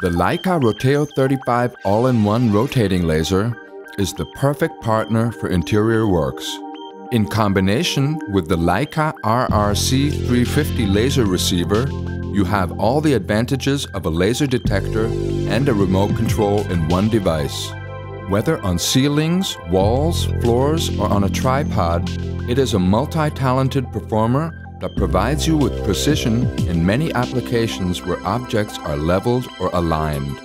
The Leica Roteo 35 all-in-one rotating laser is the perfect partner for interior works. In combination with the Leica RRC 350 laser receiver, you have all the advantages of a laser detector and a remote control in one device. Whether on ceilings, walls, floors, or on a tripod, it is a multi-talented performer that provides you with precision in many applications where objects are leveled or aligned.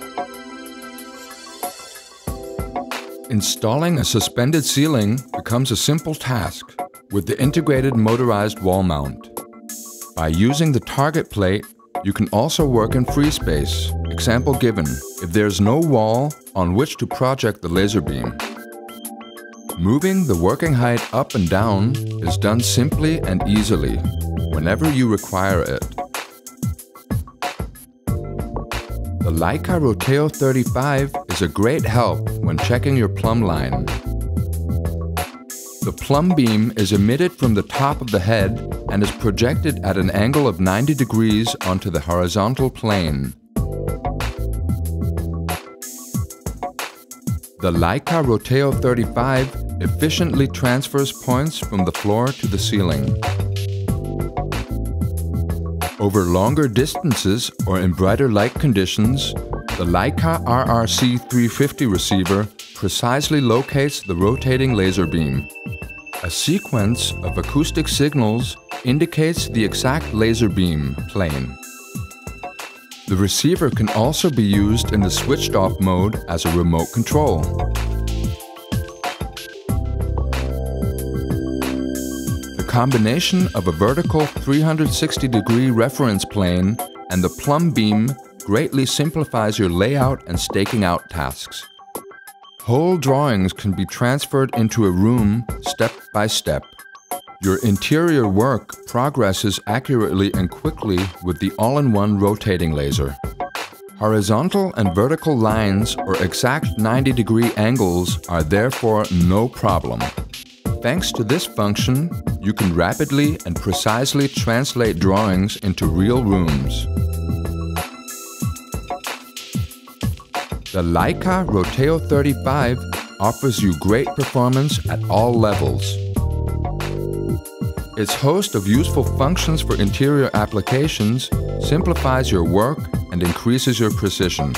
Installing a suspended ceiling becomes a simple task with the integrated motorized wall mount. By using the target plate, you can also work in free space, example given, if there's no wall on which to project the laser beam. Moving the working height up and down is done simply and easily whenever you require it. The Leica Roteo 35 is a great help when checking your plumb line. The plumb beam is emitted from the top of the head and is projected at an angle of 90 degrees onto the horizontal plane. The Leica Roteo 35 efficiently transfers points from the floor to the ceiling. Over longer distances or in brighter light conditions, the Leica RRC 350 receiver precisely locates the rotating laser beam. A sequence of acoustic signals indicates the exact laser beam plane. The receiver can also be used in the switched off mode as a remote control. Combination of a vertical 360 degree reference plane and the plumb beam greatly simplifies your layout and staking out tasks. Whole drawings can be transferred into a room step by step. Your interior work progresses accurately and quickly with the all-in-one rotating laser. Horizontal and vertical lines or exact 90 degree angles are therefore no problem. Thanks to this function, you can rapidly and precisely translate drawings into real rooms. The Leica Roteo 35 offers you great performance at all levels. Its host of useful functions for interior applications simplifies your work and increases your precision.